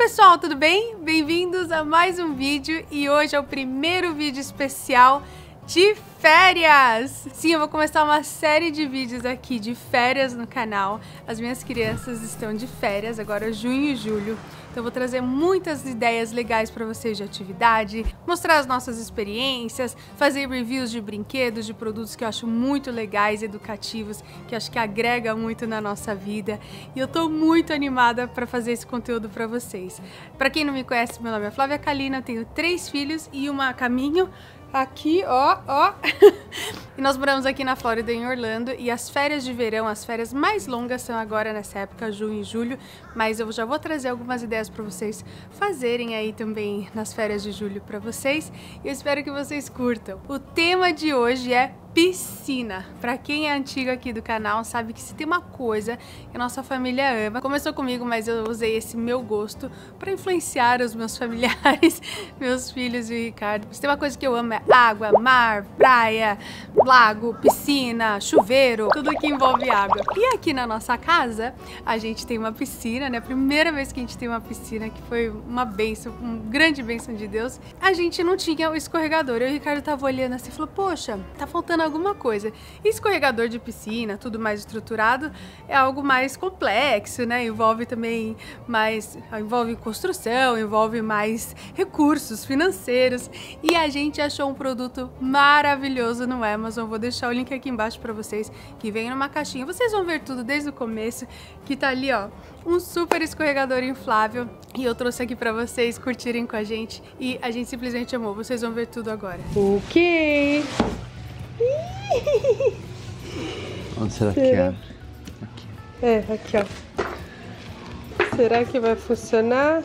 pessoal, tudo bem? Bem-vindos a mais um vídeo e hoje é o primeiro vídeo especial de férias! Sim, eu vou começar uma série de vídeos aqui de férias no canal. As minhas crianças estão de férias, agora junho e julho. Então eu vou trazer muitas ideias legais para vocês de atividade, mostrar as nossas experiências, fazer reviews de brinquedos, de produtos que eu acho muito legais, educativos, que acho que agrega muito na nossa vida. E eu tô muito animada para fazer esse conteúdo para vocês. Para quem não me conhece, meu nome é Flávia Kalina, tenho três filhos e uma a caminho aqui, ó, ó. e nós moramos aqui na Flórida, em Orlando, e as férias de verão, as férias mais longas são agora nessa época, junho e julho, mas eu já vou trazer algumas ideias para vocês fazerem aí também nas férias de julho para vocês, e eu espero que vocês curtam. O tema de hoje é piscina. Para quem é antigo aqui do canal, sabe que se tem uma coisa que a nossa família ama, começou comigo, mas eu usei esse meu gosto para influenciar os meus familiares, meus filhos e o Ricardo. Se tem uma coisa que eu amo é água, mar, praia, lago, piscina, chuveiro, tudo que envolve água. E aqui na nossa casa, a gente tem uma piscina, né? Primeira vez que a gente tem uma piscina, que foi uma benção, uma grande benção de Deus. A gente não tinha o escorregador. Eu e o Ricardo tava olhando assim e falou: "Poxa, tá faltando alguma coisa. Escorregador de piscina, tudo mais estruturado, é algo mais complexo, né? Envolve também mais. envolve construção, envolve mais recursos financeiros. E a gente achou um produto maravilhoso no Amazon. Vou deixar o link aqui embaixo para vocês, que vem numa caixinha. Vocês vão ver tudo desde o começo, que tá ali, ó, um super escorregador inflável. E eu trouxe aqui para vocês curtirem com a gente. E a gente simplesmente amou. Vocês vão ver tudo agora. Ok. Onde será, será? que é? Aqui. É, aqui ó. Será que vai funcionar?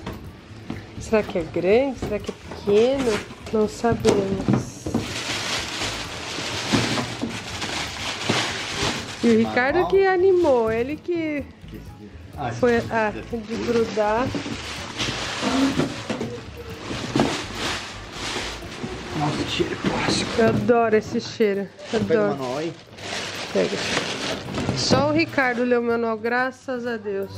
Será que é grande? Será que é pequeno? Não sabemos. E o Ricardo que animou, ele que ah, foi ah, de grudar. Cheiro de plástico. Eu adoro esse cheiro. Adoro. Pega o manual aí. Pega. Só o Ricardo leu o manual, graças a Deus.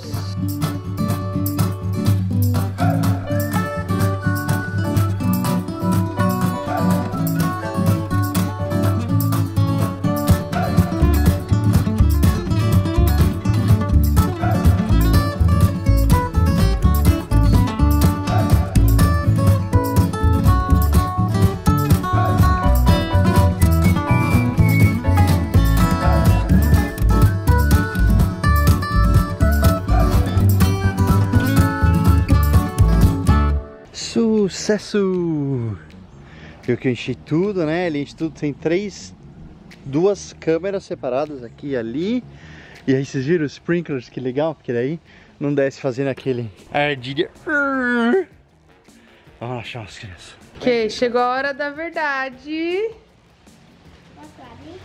Sucesso! Viu que eu enchi tudo, né? Ele enche tudo, tem três, duas câmeras separadas aqui e ali. E aí vocês viram os sprinklers, que legal, porque daí não desce fazendo aquele ardilha. Vamos achar as crianças. Ok, chegou a hora da verdade.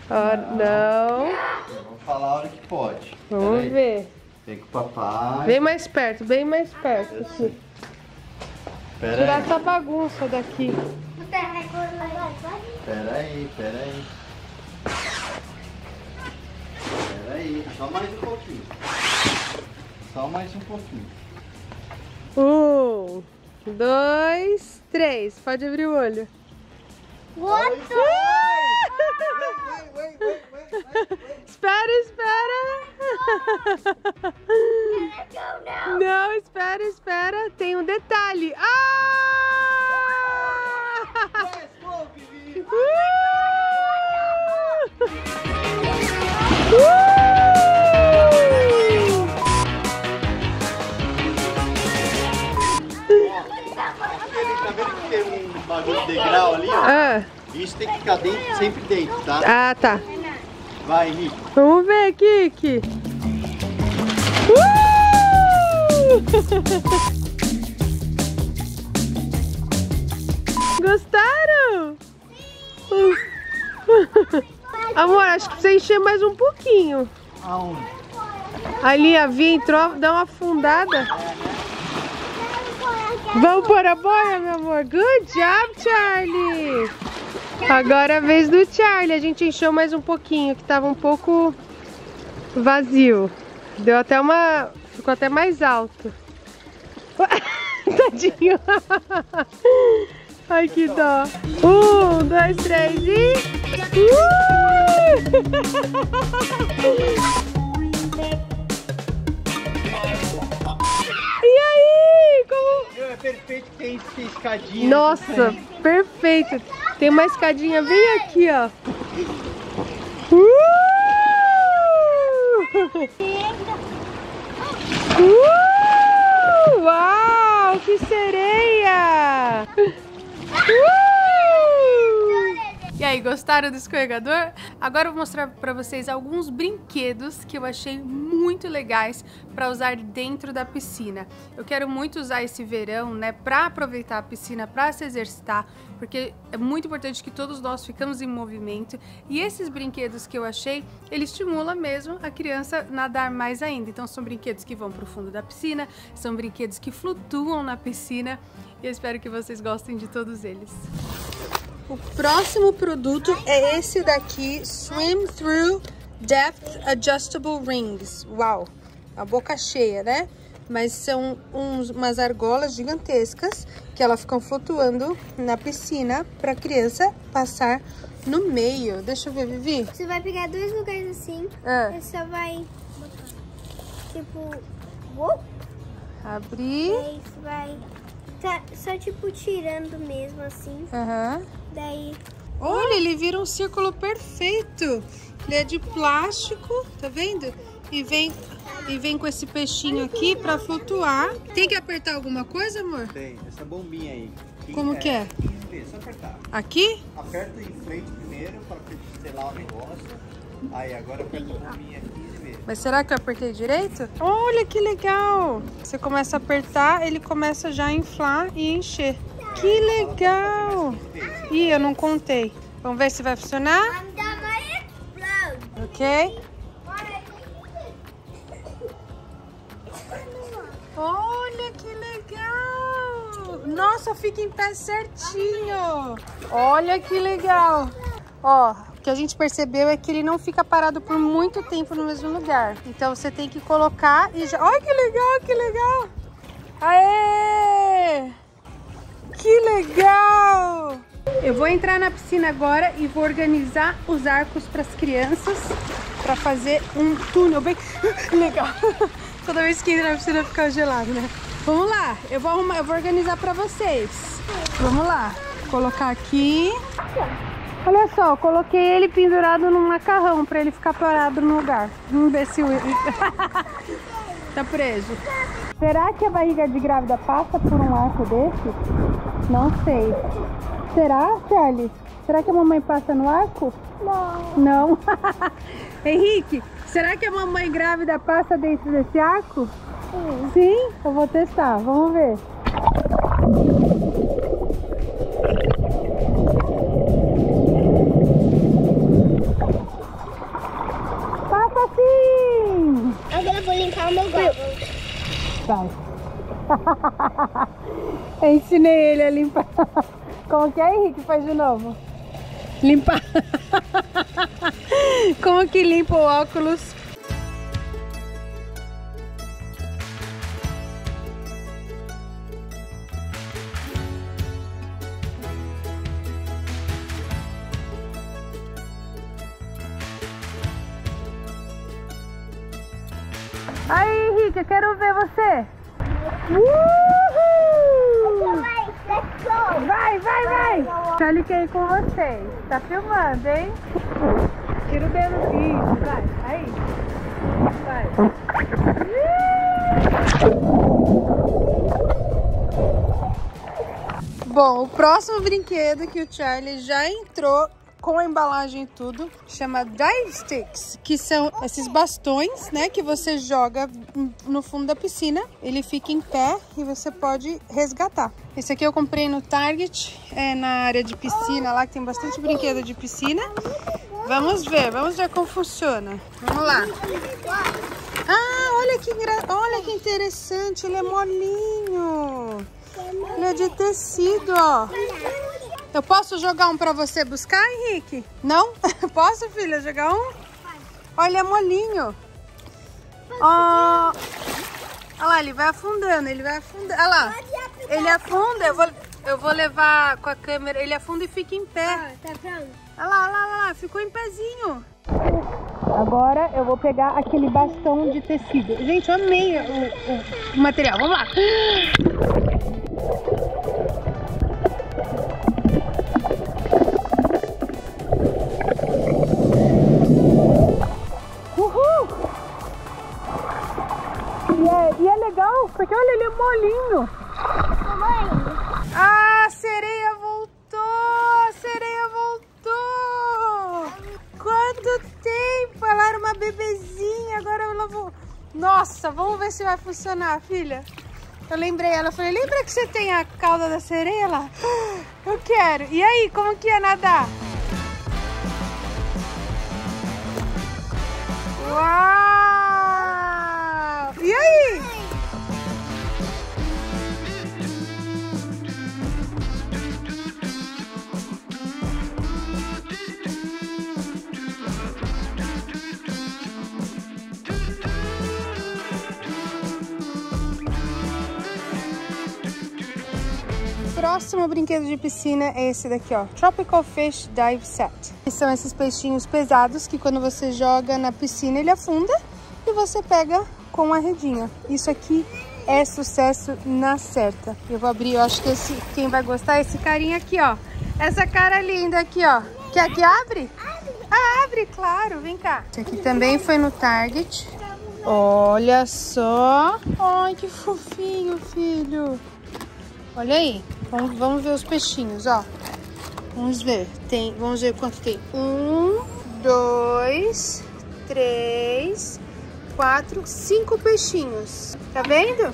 Hora, não. não. Vamos falar a hora que pode. Vamos ver. Vem com o papai. Vem mais perto, bem mais perto. Aqui. Pera Tirar aí. essa bagunça daqui. Pera aí, pera aí. Pera aí, só mais um pouquinho. Só mais um pouquinho. Um, dois, três. Pode abrir o olho. What? espera, espera. Não, espera, espera. Tem um detalhe. Ah! Uh! bagulho de degrau ali, ó. Ah. Isso tem que ficar dentro, sempre dentro, tá? Ah, tá. Vai, Henrique. Vamos ver, Kiki. Uh! Gostaram? Sim. Amor, acho que precisa encher mais um pouquinho. Aonde? Ali a via entrou, dá uma afundada. Vamos pôr a boia, meu amor? Good job, Charlie! Agora é a vez do Charlie. A gente encheu mais um pouquinho, que tava um pouco vazio. Deu até uma... Ficou até mais alto. Tadinho. Ai, que dó. Um, dois, três e... Uh! E aí? Como... É perfeito que tem, tem escadinha. Nossa, perfeito. Tem uma escadinha bem aqui, ó. Uh! Uh! Uau, que sereia! Uh! E aí, gostaram do escorregador? Agora eu vou mostrar para vocês alguns brinquedos que eu achei muito legais para usar dentro da piscina. Eu quero muito usar esse verão, né, para aproveitar a piscina para se exercitar, porque é muito importante que todos nós ficamos em movimento. E esses brinquedos que eu achei, ele estimula mesmo a criança nadar mais ainda. Então são brinquedos que vão para o fundo da piscina, são brinquedos que flutuam na piscina. E eu espero que vocês gostem de todos eles. O próximo produto é esse daqui, Swim Through Depth Adjustable Rings. Uau, a boca cheia, né? Mas são uns, umas argolas gigantescas que elas ficam flutuando na piscina para a criança passar no meio. Deixa eu ver, Vivi. Você vai pegar dois lugares assim, Ah. e você vai tipo, uou, Abrir. daí você vai tá só tipo tirando mesmo assim, Aham. Daí Olha, ele vira um círculo perfeito. Ele é de plástico, tá vendo? E vem, e vem com esse peixinho aqui pra flutuar. Tem que apertar alguma coisa, amor? Tem, essa bombinha aí. Como que é? 15 só apertar. Aqui? Aperta em frente primeiro para selar o negócio. Aí agora aperta a bombinha 15 vezes. Mas será que eu apertei direito? Olha que legal! Você começa a apertar, ele começa já a inflar e encher. Que legal! Ih, eu não contei. Vamos ver se vai funcionar? Ok? Olha que legal! Nossa, fica em pé certinho! Olha que legal! Ó, o que a gente percebeu é que ele não fica parado por muito tempo no mesmo lugar. Então você tem que colocar e já. Olha que legal, que legal! Aê! Que legal! Eu vou entrar na piscina agora e vou organizar os arcos para as crianças para fazer um túnel bem legal. Toda vez que entra na piscina fica gelado, né? Vamos lá, eu vou arrumar, eu vou organizar para vocês. Vamos lá, colocar aqui. Olha só, coloquei ele pendurado num macarrão para ele ficar parado no lugar. Vamos ver se o tá preso. Será que a barriga de grávida passa por um arco desse? Não sei. Será, Charlie? Será que a mamãe passa no arco? Não. Não. Henrique, será que a mamãe grávida passa dentro desse arco? Sim. Sim? Eu vou testar, vamos ver. Meu goggles. Vai. Eu ensinei ele a limpar. Como que é, Henrique? Faz de novo. Limpar. Como que limpa o óculos? Ir com vocês. Tá filmando, hein? Tira o dedo. Isso, vai. Aí. Vai. Bom, o próximo brinquedo que o Charlie já entrou com a embalagem e tudo, chama Dive Sticks, que são esses bastões, né, que você joga no fundo da piscina, ele fica em pé e você pode resgatar. Esse aqui eu comprei no Target, é na área de piscina, lá que tem bastante brinquedo de piscina. Vamos ver, vamos ver como funciona. Vamos lá. Ah, olha que, engra... olha que interessante, ele é molinho. Ele é de tecido, ó. Eu posso jogar um pra você buscar, Henrique? Não? Posso, filha, jogar um? Olha, é molinho. Ó. Olha lá, ele vai afundando, ele vai afundando. Olha lá. Ele afunda, eu vou, eu vou levar com a câmera. Ele afunda e fica em pé. Ah, tá vendo? Olha lá, olha lá, olha lá, ficou em pezinho. Agora eu vou pegar aquele bastão de tecido. Gente, eu amei o, o- o material. Vamos lá. Nossa, vamos ver se vai funcionar, filha. Eu lembrei ela, eu falei, lembra que você tem a cauda da sereia lá? Eu quero. E aí, como que ia nadar? Uau! Próximo brinquedo de piscina é esse daqui, ó. Tropical Fish Dive Set. São esses peixinhos pesados que quando você joga na piscina ele afunda e você pega com a redinha. Isso aqui é sucesso na certa. Eu vou abrir, eu acho que esse, quem vai gostar é esse carinha aqui, ó. Essa cara linda aqui, ó. Quer que abre? Ah, abre, claro. Vem cá. Esse aqui também foi no Target. Olha só. Ai, que fofinho, filho. Olha aí. Vamos, vamos ver os peixinhos, ó. Vamos ver. Tem, vamos ver quanto tem. Um, dois, três, quatro, cinco peixinhos. Tá vendo?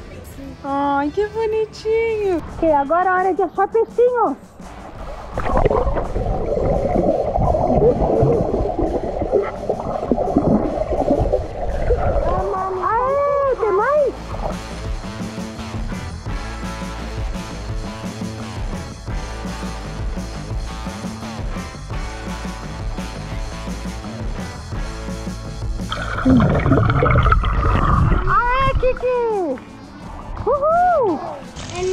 Ai, que bonitinho. Ok, agora é hora de achar peixinhos. Aê, Kiki! Uhul!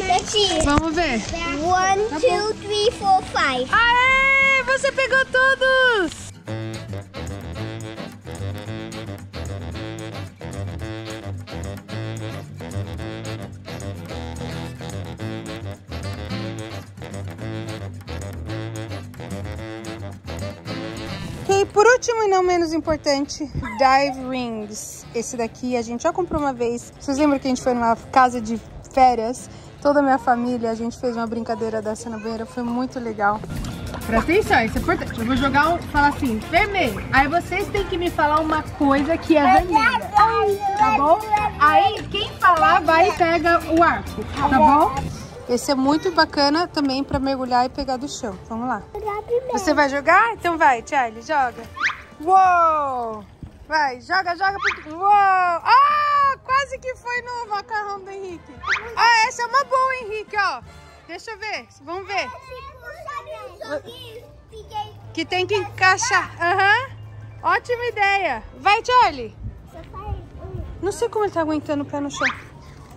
let's see. Vamos ver. One, two, three, four, five. Aê, você pegou todos! Ok, por último e não menos importante, Dive Rings. Esse daqui a gente já comprou uma vez. Vocês lembram que a gente foi numa casa de férias? Toda a minha família, a gente fez uma brincadeira dessa na banheira, foi muito legal. Presta atenção, isso é importante. Eu vou jogar um, falar assim, vermelho. Aí vocês têm que me falar uma coisa que é vermelha. Tá bom? Aí quem falar vai e pega o arco, tá bom? Esse é muito bacana também pra mergulhar e pegar do chão. Vamos lá. Você vai jogar? Então vai, Charlie, joga. Uou! Vai, joga, joga. Pro... Uou! Ah, quase que foi no macarrão do Henrique. Ah, essa é uma boa, Henrique, ó. Deixa eu ver, vamos ver. Que tem que encaixar. Aham. Ótima ideia. Vai, Charlie. Não sei como ele tá aguentando o pé no chão.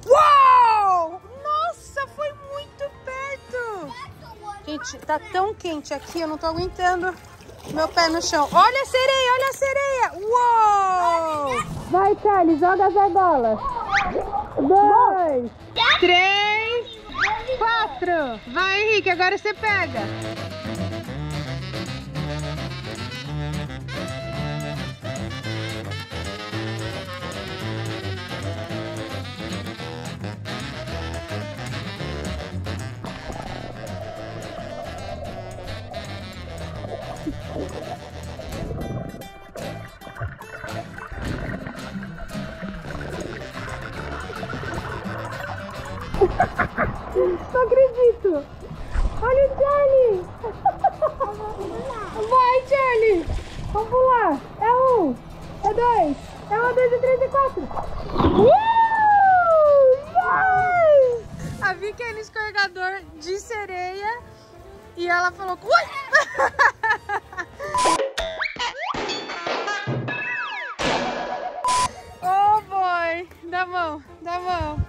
Uou! Gente, tá tão quente aqui, eu não tô aguentando meu pé no chão. Olha a sereia, olha a sereia. Uou! Vai, Charlie, joga as argolas. Dois, três, quatro. Vai, Henrique, agora você pega. Não acredito. Olha o Charlie. Vai, Charlie. Vamos pular. É um, é dois, é um, dois, é três, é quatro. Uh! Yes! A Vicky é no escorregador de sereia e ela falou... Ui! Oh boy! Ainda mão, dá a mão.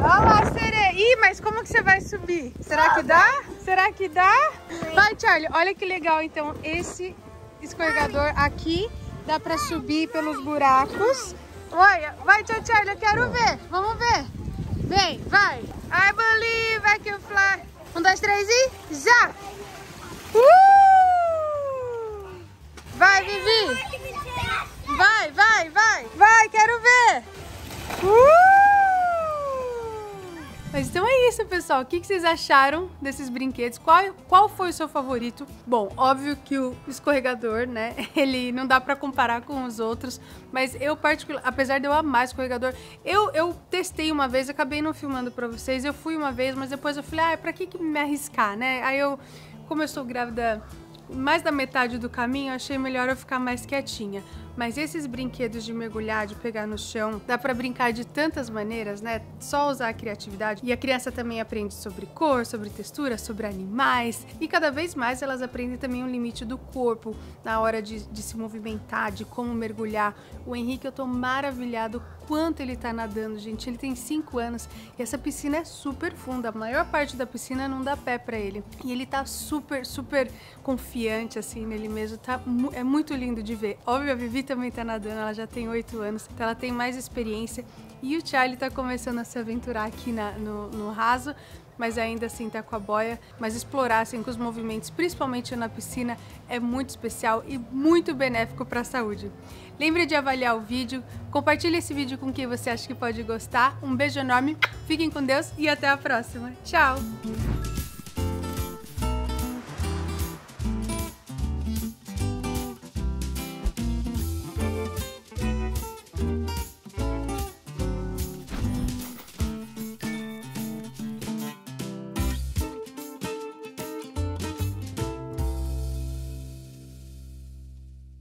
Olha lá sereia. Ih, mas como que você vai subir? Será que dá? Será que dá? Vai, Charlie, olha que legal então esse escorregador aqui. Dá pra subir pelos buracos. Olha, vai, Charlie, eu quero ver. Vamos ver. Vem, vai. I believe I can fly. Um, dois, três e já! Uh! Vai, Vivi! Vai, vai, vai! Vai, quero ver! Uh! Mas então é isso, pessoal. O que vocês acharam desses brinquedos? Qual, qual foi o seu favorito? Bom, óbvio que o escorregador, né? Ele não dá pra comparar com os outros, mas eu particular, apesar de eu amar escorregador, eu, eu testei uma vez, acabei não filmando pra vocês. Eu fui uma vez, mas depois eu falei, ah, pra que, que me arriscar, né? Aí eu, como eu sou grávida mais da metade do caminho, achei melhor eu ficar mais quietinha. Mas esses brinquedos de mergulhar, de pegar no chão, dá para brincar de tantas maneiras, né? Só usar a criatividade. E a criança também aprende sobre cor, sobre textura, sobre animais. E cada vez mais elas aprendem também o limite do corpo na hora de, de se movimentar, de como mergulhar. O Henrique, eu tô maravilhado quanto ele tá nadando, gente. Ele tem 5 anos e essa piscina é super funda. A maior parte da piscina não dá pé para ele. E ele tá super, super confiante assim nele mesmo. Tá, é muito lindo de ver. Óbvio, a Vivi também tá nadando, ela já tem 8 anos, então ela tem mais experiência. E o Charlie tá começando a se aventurar aqui na, no, no raso, mas ainda assim tá com a boia. Mas explorar assim, com os movimentos, principalmente na piscina, é muito especial e muito benéfico para a saúde. Lembre de avaliar o vídeo, compartilhe esse vídeo com quem você acha que pode gostar. Um beijo enorme, fiquem com Deus e até a próxima. Tchau!